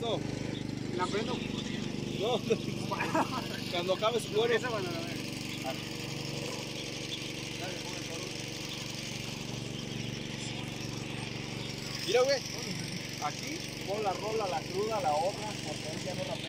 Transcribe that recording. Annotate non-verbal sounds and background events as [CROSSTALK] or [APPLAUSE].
Listo. La prendo. No, [LAUGHS] cuando acabe su cuero. Esa, bueno, a ver. Mira, güey. Aquí pon la rola, la cruda, la obra, porque él ya no